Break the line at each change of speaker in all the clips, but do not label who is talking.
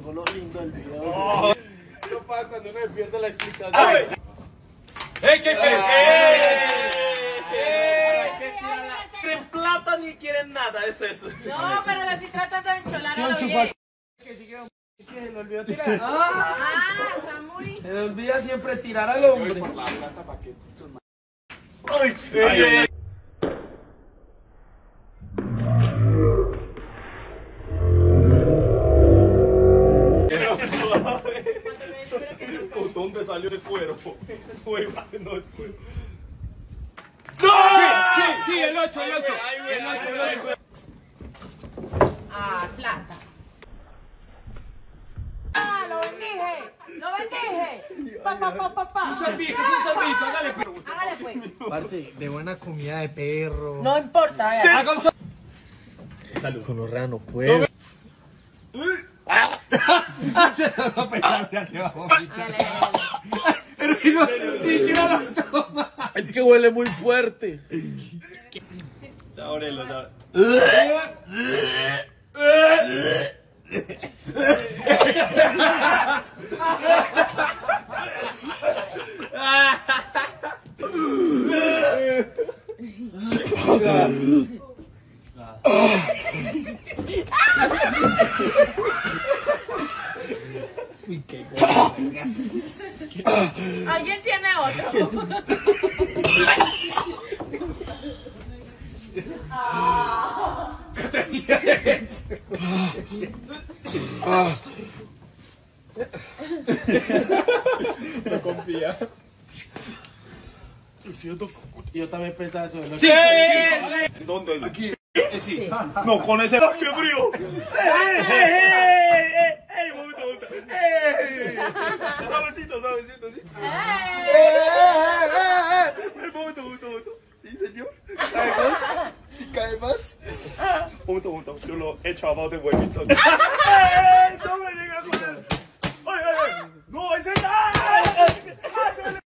llegó lo lindo del video.
No pasa cuando uno me pierde la explicación.
¡Ey, qué
Quieren plata ni quieren nada, es eso.
No, pero la estoy tratando de encholar bien.
Que sigue un que se le olvidó tirar.
Ah, Samuri.
Se le olvida siempre tirar al hombre.
Por la plata, ¿para qué?
Ay, ay, ay.
Salió ese cuero? Fue, no es cuero.
Sí, sí, el 8, el 8.
El 8, el 8.
Ah, plata. Ah, lo bendije. Lo bendije. Pa, pa, pa, pa, pa.
Un hágale pues.
Hágale pues.
Parce, de buena comida de perro.
No importa.
Haga un
Con no puedo.
Se lo va a pesar, ya se va a vomitar.
Hágale, hágale.
Pero si no, ni siquiera lo toma.
Es que huele muy fuerte.
No confía.
Yo, también pensaba eso. ¿no?
¡Sí! ¿Dónde? Aquí.
Sí.
No, con ese. ¡Ah, ¡Qué frío! ¡Ey, momento, momento! ¡Ey! Suavecito, suavecito, sí. ¡Ey, momento, momento, momento! ¿Sí, señor? ¿Cae más? ¿Sí cae más? Momento, momento. Yo lo echo abajo de huevito. ¡No me digas con ay, ay! ¡No, ese es! ¡Ay, ay, ay!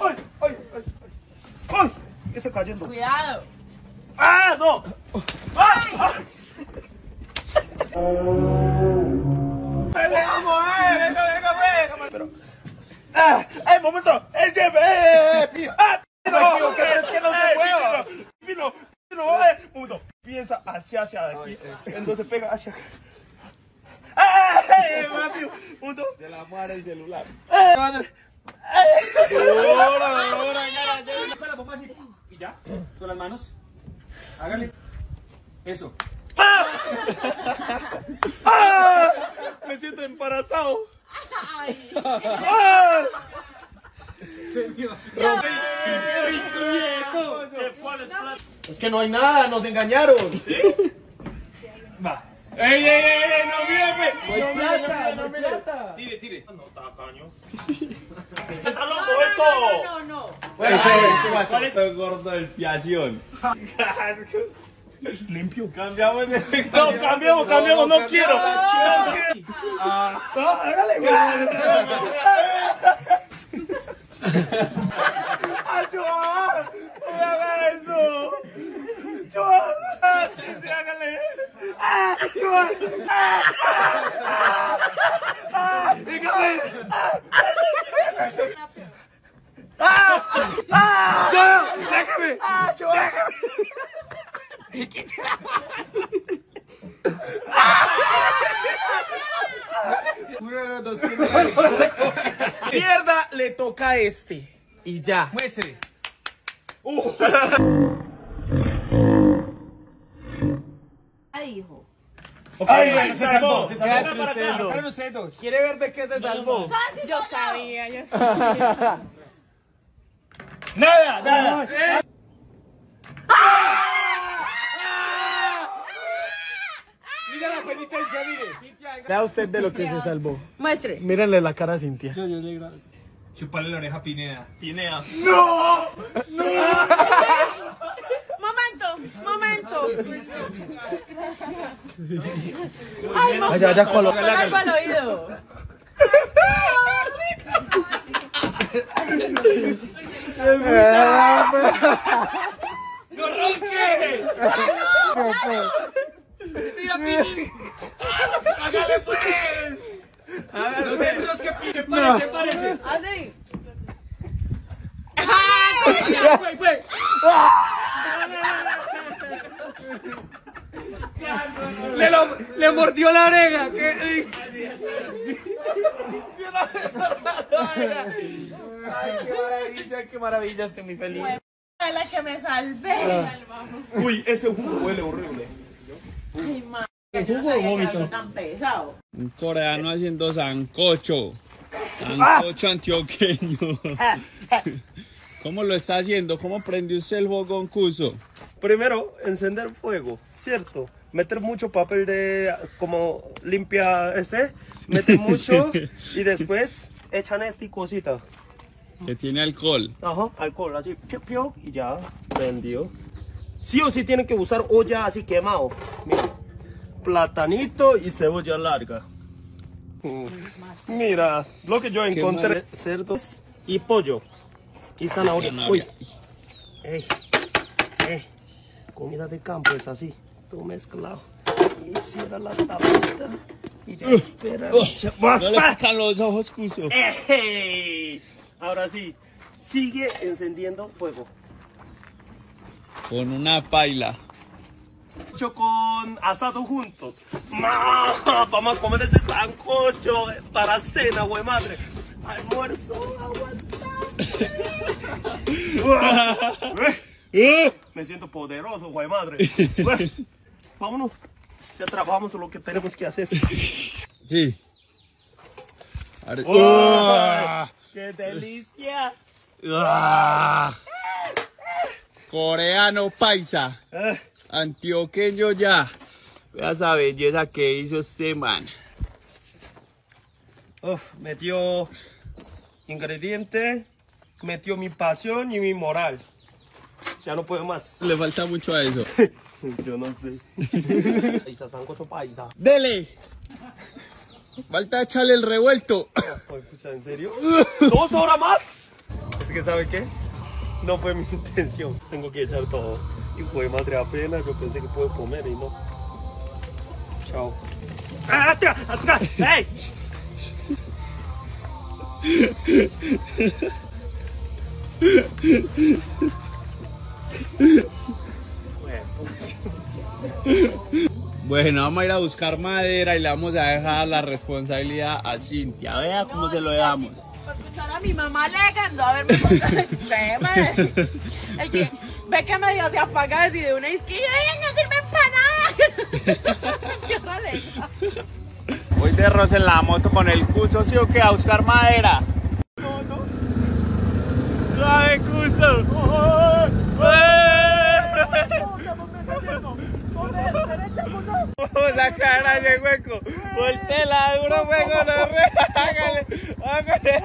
¡Ay, ay! ¡Ay! ¿Qué está cayendo?
Cuidado.
¡Ah, no! ¡Ah! ¡Peleamos, eh! ¡Venga, venga, venga! Pero... ¡Ah! ¡Eh, momento! ¡El jefe! ¡Eh! eh, eh! ¡Ah! ¡No!
¿qué crees que no se mueva?
¡Vino! ¡Eh! Momento. Piensa hacia, hacia aquí. Entonces pega hacia acá. ¡Ah! ¡Eh! Momento.
De la madre el celular.
¡Eh! ¡Madre!
Espera, ponga así. Y ya, con las manos. Hágale. Eso.
¡Ah! Me siento embarazado. ¡Ah!
Es que no hay nada, nos engañaron.
Va. ¡Ey, ey, ey! ey, ¡No mire,
No plata, no plata.
Tire, tire.
No, tacaños. ¡Está loco
No,
esto!
no, no, no.
Bueno,
¿Cuál es?
Soy gordo del piación. Limpio. Cambiamos de. No, cambiamos, cambiamos, no, quiero. No quiero. Ah, no, hágale, güey. ¡Ah, Joan! ¡No me haga eso! ¡Joan! ¡Ah, sí, sí, hágale! ¡Ah, Joan! ¡Ah! ¡Ah! ¡Ah! ¡Dígame! ¡Ah! ¡Ah! ¡No! ¡Déjame! ¡Ah, Joan!
Uno, dos, tres. Mierda, le este. Y ya.
Muestre.
Dijo.
¡Ay,
Se salvó, se salvó.
ustedes dos.
Para ustedes dos.
¿Quiere ver de qué se salvó?
Yo sabía, yo sabía.
Nada, nada. Mira la penitencia, mire.
Vea usted de lo que se salvó.
Muestre.
Mírenle la cara a Cintia.
Chupale la oreja a Pineda.
Pinea.
Momento, momento. Ay, mo-
Vaya, vaya, colo.
pon algo al oído.
¡No se parece? Así. ¡Ah! ¡Ah pues, ¡Fue, fue! Le, lo, le mordió la oreja. ¿Qué?
Ay, qué maravilla, qué maravilla, estoy muy feliz.
De la que me salvé. Ah.
Uy, ese jugo huele horrible.
Ay, madre, yo no sabía que tan pesado.
Un coreano haciendo sancocho. Sancocho antioqueño. ¿Cómo lo está haciendo? ¿Cómo prendió usted el fogón cuso?
Primero, encender fuego, ¿cierto? Meter mucho papel de como limpia este, meter mucho y después echan esta cosita.
Que tiene alcohol.
Ajá, alcohol, así, piu, piu, y ya, prendió. Sí o sí tienen que usar olla así quemado. Mira, platanito y cebolla larga. Mira, lo que yo encontré, cerdos y pollo y zanahoria. Uy, ey, ey, comida de campo es así, todo mezclado. Y cierra la tapita y ya espera.
No le pican los ojos cuso.
Ey, Ahora sí, sigue encendiendo fuego.
Con una paila.
Hecho con asado juntos. Vamos a comer ese sancocho para cena, güey madre. Almuerzo, aguanta. Me siento poderoso, güey madre. Vámonos. Ya trabajamos lo que tenemos que hacer.
Sí.
¡Uah! ¡Qué delicia!
Ah. Coreano paisa. Antioqueño ya. Vea esa belleza que hizo este man.
Uf, metió ingrediente, metió mi pasión y mi moral. Ya no puedo más.
Le falta mucho a eso.
Yo no sé.
Dele. Falta echarle el revuelto.
¿En serio? ¿Dos horas más? Es que, ¿sabe qué? No fue mi intención. Tengo que echar todo. Y fue madre apenas. Yo pensé que puedo comer y no. Chao. ¡Ah, atrás! ¡Atrás! ¡Ey!
Bueno, vamos a ir a buscar madera y le vamos a dejar la responsabilidad a Cintia. Vea cómo se lo dejamos.
Para escuchar a mi mamá alegando a verme contar Ve, madre. El que ve que medio se apaga así de una isquilla y no sirven para nada.
Voy de roce en la moto con el cuso, ¿sí o qué? A buscar madera. Suave, cuso. Vamos a cara de hueco. Voltela duro, hueco, no re. Hágale, hágale.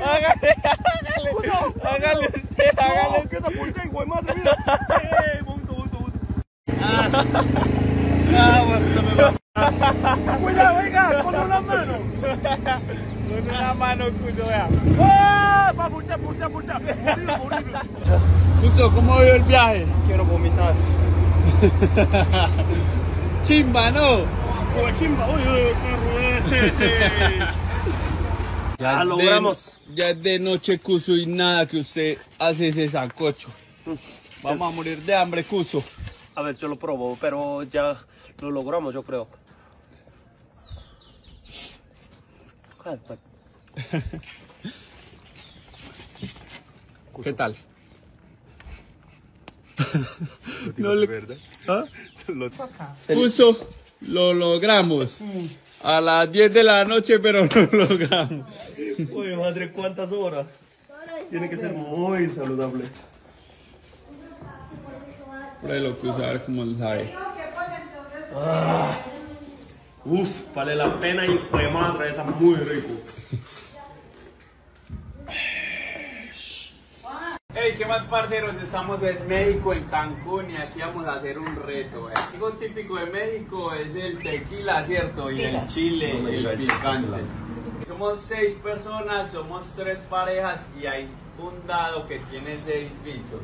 Hágale, hágale. Hágale hágale.
¿Qué te qué, güey madre? Mira. ¡Ey! Bonito, bonito, bonito.
Ah, bueno, no me va.
Cuidado, venga, con una mano.
Con una mano, cuso, vea.
¡Ah! Va, voltea, voltea, voltea. Morido, morido.
Cuso, ¿cómo vio el viaje?
Quiero vomitar.
Chimba, ¿no?
¡Oh, chimba! ¡Uy, uy, qué ruete! Ya
es
logramos.
de- ya es de noche, Cuso, y nada que usted hace ese sancocho. Vamos a morir de hambre, Cuso.
A ver, yo lo probo, pero ya lo logramos, yo creo. Pues.
¿Qué tal? no le... ¿Ah? Cuso, lo logramos. A las 10 de la noche, pero lo logramos.
Uy, madre, ¿cuántas horas? Tiene que ser muy saludable.
Pruébelo, Cuso, a ver cómo lo sabe.
Uf, vale la pena y fue madre, esa muy rico.
Hey, ¿qué más, parceros? Estamos en México, en Cancún, y aquí vamos a hacer un reto. eh. Algo típico de México es el tequila, ¿cierto? Y el chile,
No
el picante. Somos seis personas, somos tres parejas, y hay un dado que tiene seis bichos.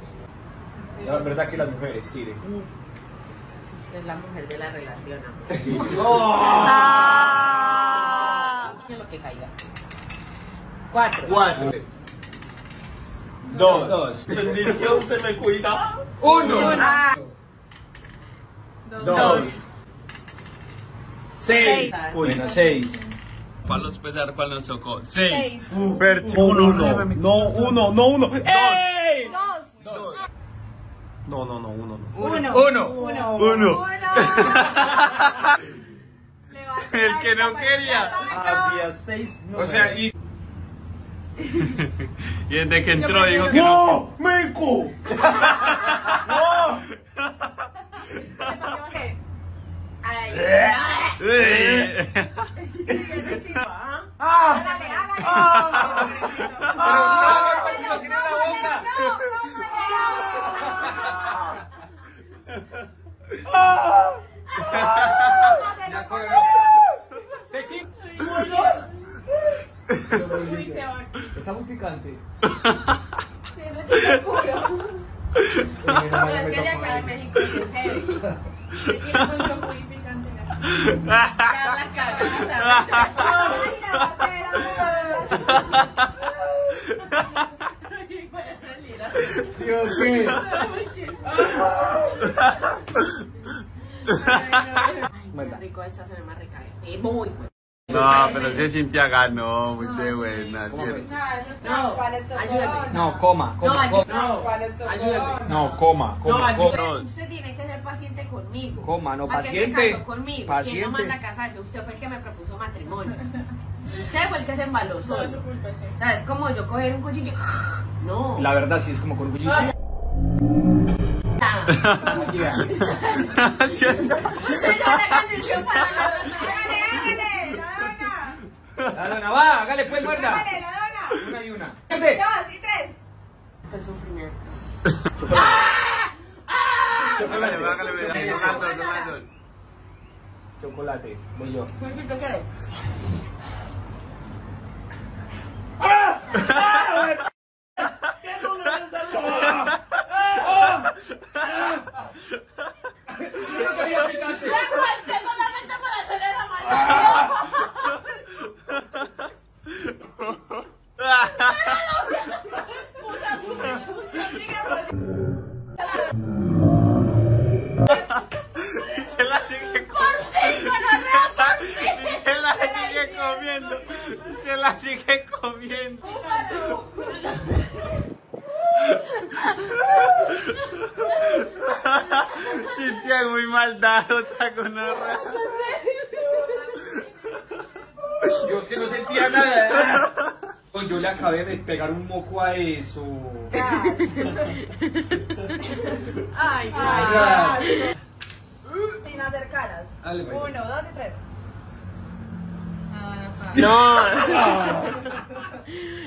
La verdad que las mujeres, sí.
Usted es la mujer de la relación, amor. Mira lo que caiga. Cuatro.
Cuatro.
Dos. Bendición, se me cuida.
Uno.
Ah,
Dos. Seis. Bueno, seis.
¿Cuál los pesar? ¿Cuál nos tocó? Seis.
Seis.
Fercho.
Uno, no, no, uno, no, uno. ¡Ey!
Dos.
No, no, no, uno, no.
Uno.
Uno.
Uno.
Uno.
Levanta
El que no quería.
Había seis.
O sea, y.
Y desde que entró dijo que no.
¡No! ¡Meco! ¡No!
Ay.
Eh.
¡Ah!
Hágale, hágale.
¡Ah! Pero no, lo tiene en la boca. Ya coronó. Tequila.
Uy, se va.
Está muy picante.
Sí, es un chico puro. Pero es que de acá de México es heavy. Tequila con choco y picante. Ya la caga. Ay. Muy no, rico, esta se ve más rica. Eh, muy buena.
No, pero si Cintia ganó, muy de buena, ¿cierto?
No, ayúdame.
No, coma,
No,
coma,
ayúdame.
coma.
No, ayúdame.
No, coma,
No,
coma, coma.
Usted tiene que ser paciente conmigo.
Coma, no,
¿Para qué se
paciente.
casó conmigo? ¿Quién
Paciente.
no manda a casarse? Usted fue el que me propuso matrimonio. Usted fue el que se embaló solo. ¿Sabes? Como yo coger un cuchillo. No.
La verdad sí es como con cuchillo. Aquí vea.
¿Cierto?
Usted no la condición para la Hágale, hágale, la dona.
La dona, va, hágale pues, muerda.
Hágale, la dona.
Una y una.
Dos y tres. Qué sufrimiento.
Hágale, hágale.
Chocolate, voy yo. Yo no quería picante.
Aguante solamente para hacerle la maldición.
Y se la sigue comiendo. Y se la sigue comiendo. Y se la sigue comiendo. Con la raya.
Dios que no sentía nada. Pues Yo le acabé de pegar un moco a eso.
Ay,
Gas.
Sin hacer caras.
Dale, pues.
Uno, dos y tres.
No.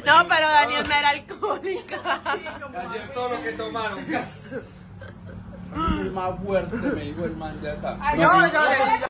No, pero Dani es mera alcohólica.
Ayer todo lo que tomaron.
Más fuerte me dijo el man de acá.
No, no, no.